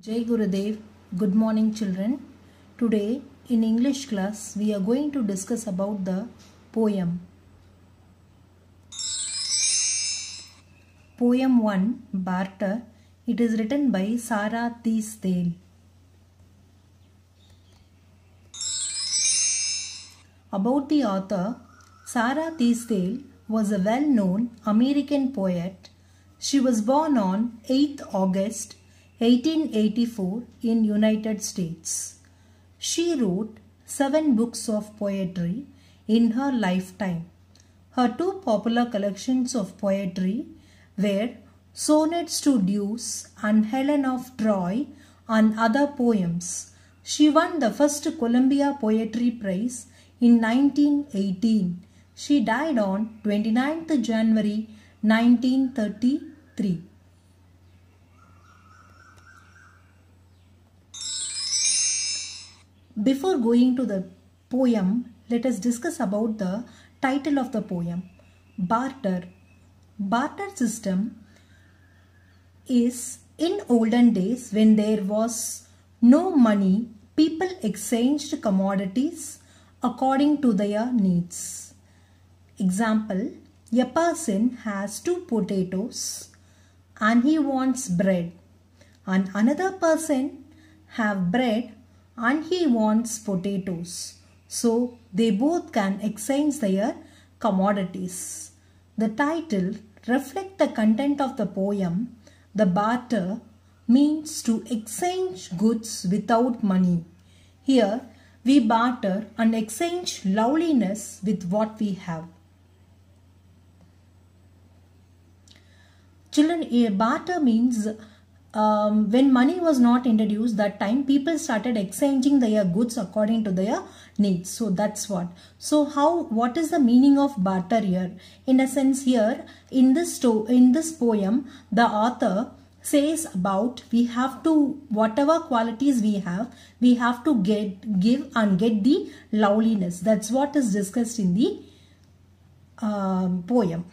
Jai Gurudev, good morning children. Today in English class we are going to discuss about the poem. Poem 1 Barter. It is written by Sara Teasdale. About the author, Sara Teasdale was a well-known American poet. She was born on 8th August 1884 in United States. She wrote seven books of poetry in her lifetime. Her two popular collections of poetry were Sonnets to Duse and Helen of Troy and other poems. She won the first Columbia Poetry Prize in 1918. She died on 29th January 1933. Before going to the poem, let us discuss about the title of the poem. Barter. Barter system is in olden days when there was no money, people exchanged commodities according to their needs. Example, a person has two potatoes and he wants bread and another person have bread and he wants potatoes. So they both can exchange their commodities. The title reflect the content of the poem. The barter means to exchange goods without money. Here we barter and exchange loveliness with what we have. Children, a barter means um, when money was not introduced that time people started exchanging their goods according to their needs. So that's what. So how what is the meaning of barter here? In a sense here in this in this poem the author says about we have to whatever qualities we have we have to get give and get the loveliness. That's what is discussed in the um, poem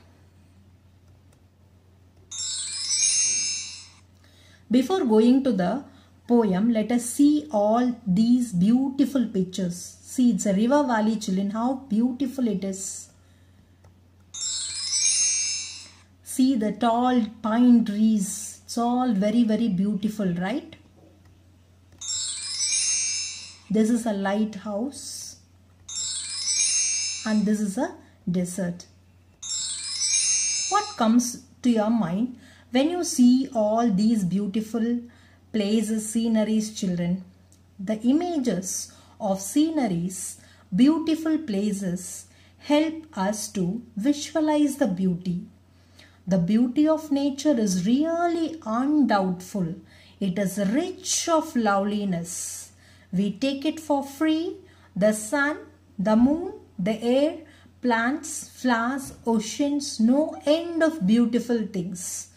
Before going to the poem, let us see all these beautiful pictures. See, it's a river valley, children. How beautiful it is. See the tall pine trees. It's all very, very beautiful, right? This is a lighthouse. And this is a desert. What comes to your mind when you see all these beautiful places, sceneries, children, the images of sceneries, beautiful places help us to visualize the beauty. The beauty of nature is really undoubtful. It is rich of loveliness. We take it for free. The sun, the moon, the air, plants, flowers, oceans, no end of beautiful things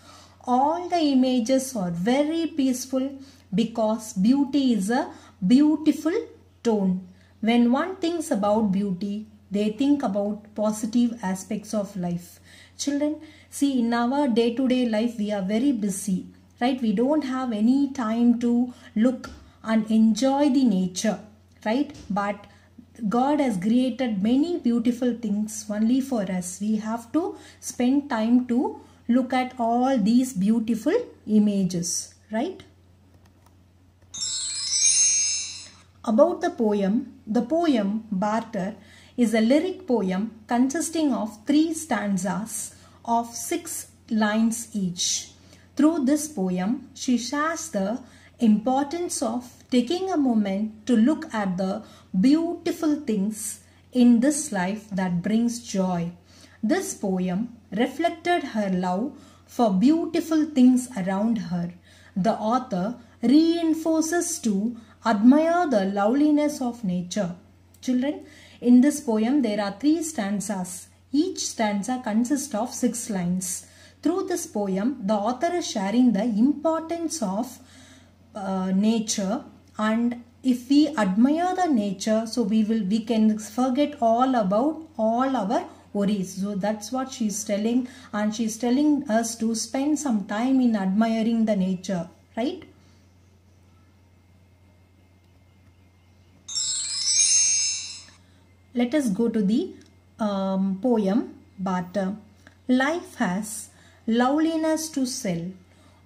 all the images are very peaceful because beauty is a beautiful tone. When one thinks about beauty, they think about positive aspects of life. Children, see in our day to day life, we are very busy, right? We don't have any time to look and enjoy the nature, right? But God has created many beautiful things only for us. We have to spend time to look at all these beautiful images, right? About the poem, the poem Barter is a lyric poem consisting of three stanzas of six lines each. Through this poem, she shares the importance of taking a moment to look at the beautiful things in this life that brings joy. This poem reflected her love for beautiful things around her. The author reinforces to admire the loveliness of nature. Children, in this poem there are three stanzas. Each stanza consists of six lines. Through this poem, the author is sharing the importance of uh, nature and if we admire the nature so we will we can forget all about all our worries. So that's what she's telling and she's telling us to spend some time in admiring the nature, right? Let us go to the um, poem But uh, Life has loveliness to sell,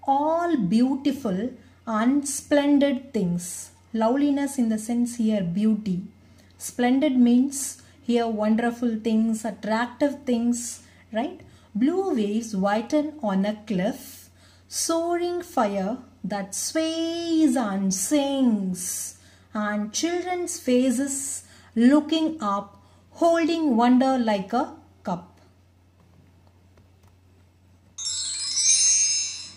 all beautiful and splendid things. Loveliness in the sense here beauty. Splendid means here wonderful things attractive things right? Blue waves whiten on a cliff soaring fire that sways and sings and children's faces looking up holding wonder like a cup.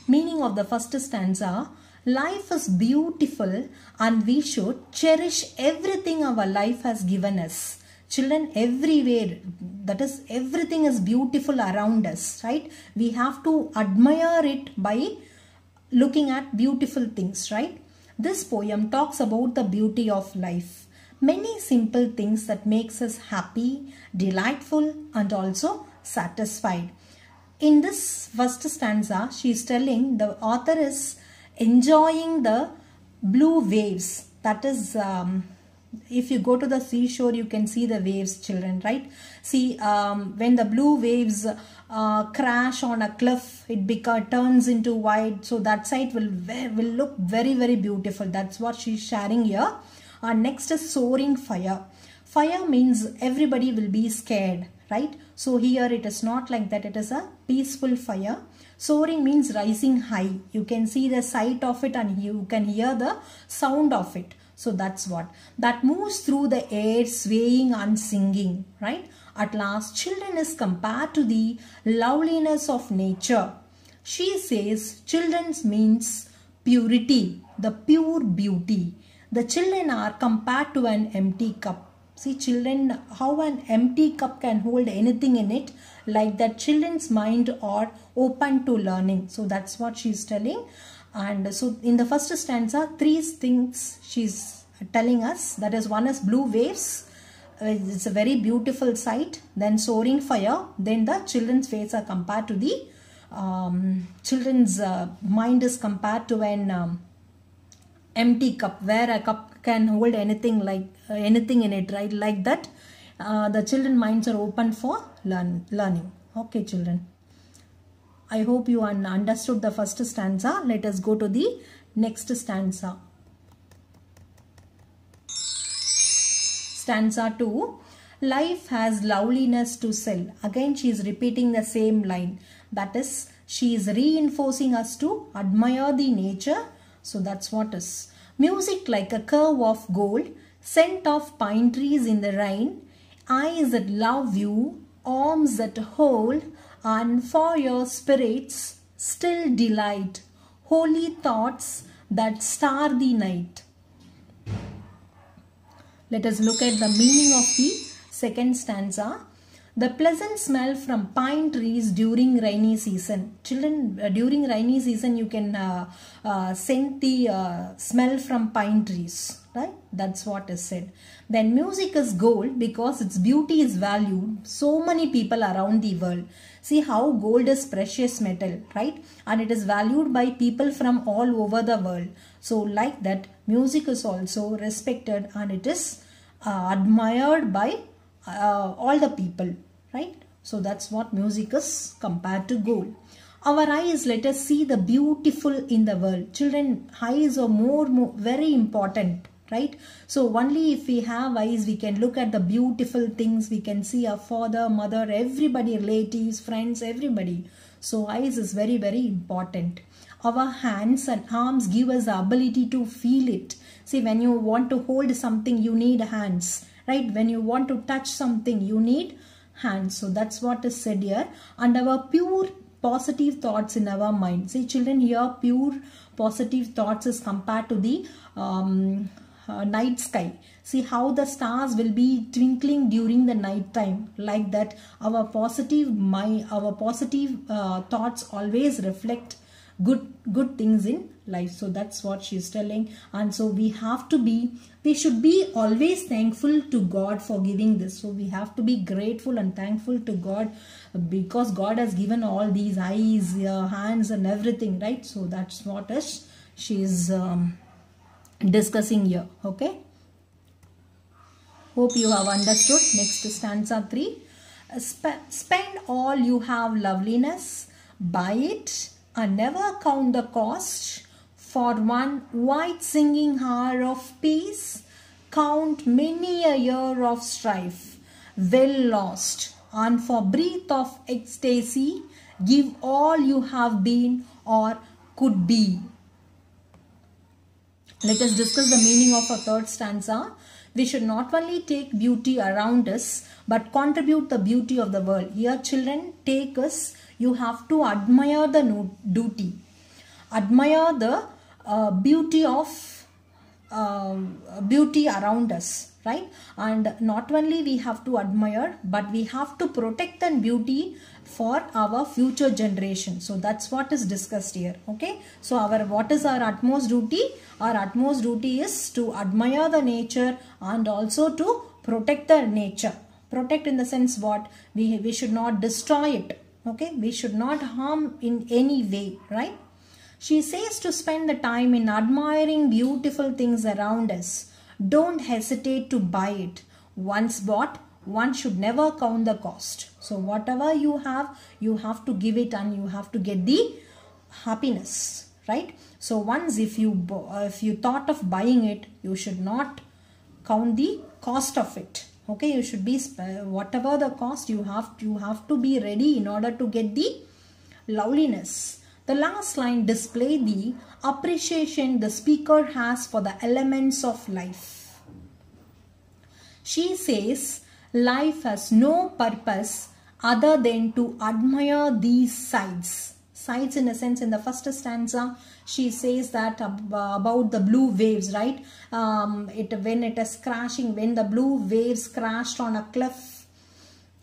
Meaning of the first stanza life is beautiful and we should cherish everything our life has given us children everywhere that is everything is beautiful around us right? We have to admire it by looking at beautiful things right? This poem talks about the beauty of life. Many simple things that makes us happy delightful and also satisfied. In this first stanza she is telling the author is enjoying the blue waves that is um, if you go to the seashore you can see the waves children right? See um, when the blue waves uh, crash on a cliff it beca- turns into white. So that side will will look very very beautiful. That's what she's sharing here. And next is soaring fire. Fire means everybody will be scared right? So here it is not like that. It is a peaceful fire. Soaring means rising high. You can see the sight of it and you can hear the sound of it so that's what. That moves through the air swaying and singing right? At last children is compared to the loveliness of nature. She says children's means purity the pure beauty. The children are compared to an empty cup. See children, how an empty cup can hold anything in it like that children's mind are open to learning. So that's what she's telling. And so in the first stanza, three things she's telling us. That is one is blue waves. Uh, it's a very beautiful sight. Then soaring fire. Then the children's face are compared to the um, children's uh, mind is compared to an um, empty cup where a cup can hold anything like uh, anything in it right like that uh, the children minds are open for learn learning okay children i hope you understood the first stanza. Let us go to the next stanza. Stanza 2 life has loveliness to sell. Again she is repeating the same line. That is she is reinforcing us to admire the nature. So that's what is. Music like a curve of gold, scent of pine trees in the rain, eyes that love you, arms that hold, and for your spirits still delight, holy thoughts that star the night. Let us look at the meaning of the second stanza. The pleasant smell from pine trees during rainy season. Children, uh, during rainy season, you can uh, uh, scent the uh, smell from pine trees, right? That's what is said. Then music is gold because its beauty is valued. So many people around the world. See how gold is precious metal, right? And it is valued by people from all over the world. So like that, music is also respected and it is uh, admired by uh, all the people right so that's what music is compared to gold our eyes let us see the beautiful in the world children eyes are more, more very important right? So only if we have eyes we can look at the beautiful things we can see our father mother everybody relatives friends everybody. So eyes is very very important. Our hands and arms give us the ability to feel it. See when you want to hold something you need hands right? When you want to touch something you need hands. So that's what is said here. And our pure positive thoughts in our mind. See children here pure positive thoughts is compared to the um, uh, night sky. See how the stars will be twinkling during the night time. Like that our positive my our positive uh, thoughts always reflect good good things in life. So that's what she's telling. And so we have to be we should be always thankful to god for giving this. So we have to be grateful and thankful to god because god has given all these eyes uh, hands and everything right? So that's what is she's um, discussing here okay Hope you have understood. Next stanza 3. Uh, Sp- spend all you have loveliness, buy it, and never count the cost. For one white singing hour of peace, count many a year of strife, well lost. And for breath of ecstasy, give all you have been or could be. Let us discuss the meaning of a third stanza. We should not only take beauty around us, but contribute the beauty of the world. Here, children, take us. You have to admire the duty. Admire the uh, beauty of uh, beauty around us right and not only we have to admire but we have to protect the beauty for our future generation. So that's what is discussed here okay? So our what is our utmost duty? Our utmost duty is to admire the nature and also to protect the nature. Protect in the sense what? We we should not destroy it okay? We should not harm in any way right? She says to spend the time in admiring beautiful things around us. Don't hesitate to buy it. Once bought, one should never count the cost. So whatever you have, you have to give it and you have to get the happiness, right? So once if you if you thought of buying it, you should not count the cost of it. Okay, you should be whatever the cost you have you have to be ready in order to get the loveliness. The last line display the appreciation the speaker has for the elements of life. She says life has no purpose other than to admire these sights. Sights in a sense in the first stanza she says that about the blue waves right um, it when it is crashing when the blue waves crashed on a cliff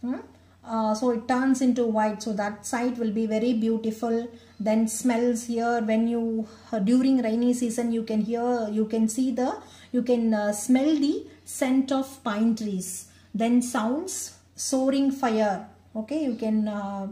hmm? uh, so it turns into white so that sight will be very beautiful then smells here when you uh, during rainy season you can hear you can see the you can uh, smell the scent of pine trees then sounds soaring fire. Okay you can uh,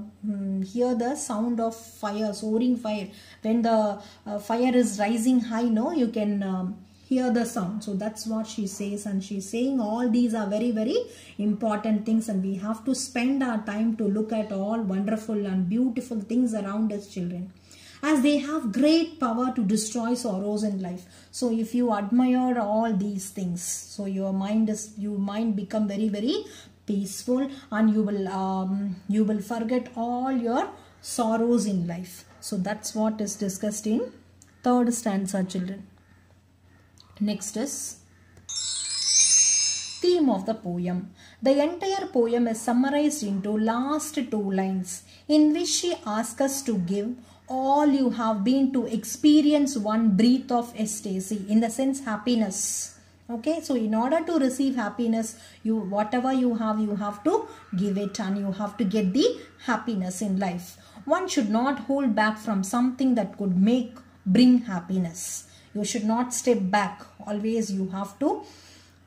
hear the sound of fire soaring fire. When the uh, fire is rising high no you can um, hear the sound. So that's what she says and she's saying all these are very very important things and we have to spend our time to look at all wonderful and beautiful things around us children as they have great power to destroy sorrows in life. So if you admire all these things so your mind is your mind become very very peaceful and you will um, you will forget all your sorrows in life. So that's what is discussed in third stanza children. Next is theme of the poem. The entire poem is summarized into last two lines. In which she asks us to give all you have been to experience one breath of ecstasy in the sense happiness. Okay so in order to receive happiness you whatever you have you have to give it and you have to get the happiness in life. One should not hold back from something that could make bring happiness. You should not step back. Always you have to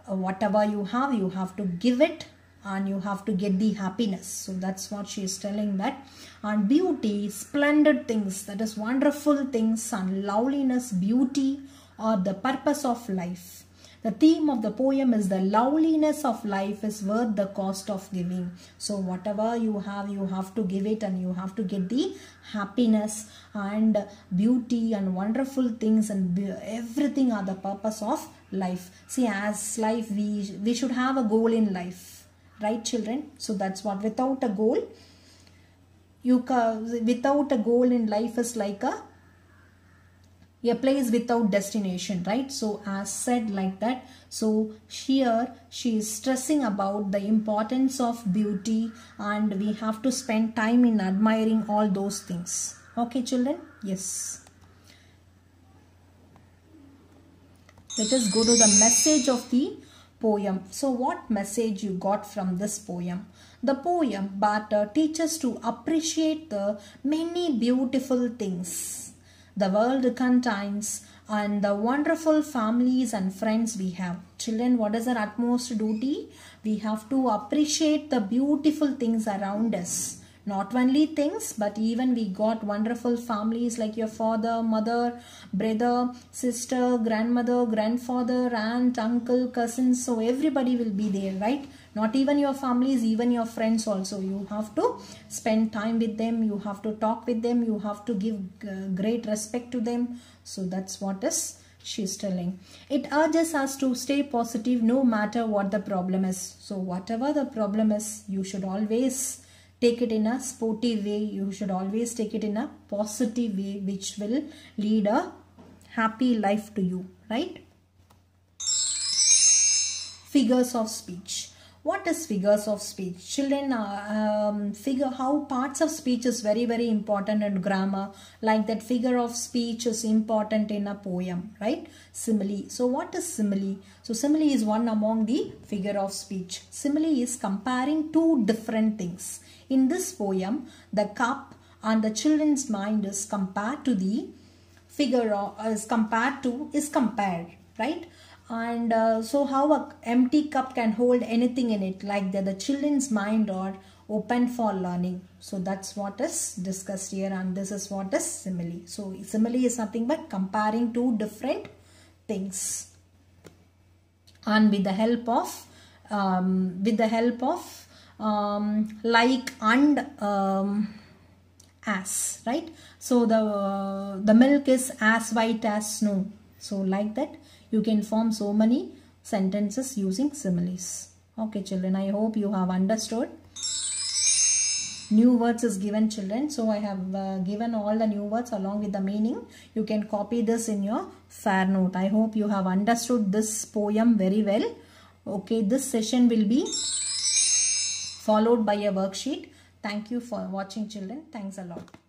uh, whatever you have you have to give it and you have to get the happiness so that's what she is telling that and beauty splendid things that is wonderful things and loveliness beauty are the purpose of life the theme of the poem is the loveliness of life is worth the cost of giving. So whatever you have, you have to give it and you have to get the happiness and beauty and wonderful things and everything are the purpose of life. See, as life, we, we should have a goal in life. Right, children? So that's what. Without a goal, you without a goal in life is like a a place without destination right so as said like that so here she is stressing about the importance of beauty and we have to spend time in admiring all those things okay children yes let us go to the message of the poem so what message you got from this poem the poem but uh, teaches to appreciate the many beautiful things the world contains and the wonderful families and friends we have. Children, what is our utmost duty? We have to appreciate the beautiful things around us. Not only things but even we got wonderful families like your father mother brother sister grandmother grandfather aunt uncle cousins. So everybody will be there right? Not even your families even your friends also. You have to spend time with them. You have to talk with them. You have to give uh, great respect to them. So that's what is she's telling. It urges us to stay positive no matter what the problem is. So whatever the problem is you should always take it in a sportive way. You should always take it in a positive way which will lead a happy life to you right? Figures of speech. What is figures of speech? Children uh, um, figure how parts of speech is very very important in grammar. Like that figure of speech is important in a poem right? Simile. So what is simile? So simile is one among the figure of speech. Simile is comparing two different things in this poem the cup and the children's mind is compared to the figure of, is compared to is compared right? And uh, so how a empty cup can hold anything in it like the children's mind are open for learning. So that's what is discussed here and this is what is simile. So simile is nothing but comparing two different things. And with the help of um, with the help of um, like and um, as right? So the uh, the milk is as white as snow. So like that you can form so many sentences using similes. Okay children i hope you have understood. New words is given children. So i have uh, given all the new words along with the meaning. You can copy this in your fair note. I hope you have understood this poem very well. Okay this session will be followed by a worksheet. Thank you for watching children. Thanks a lot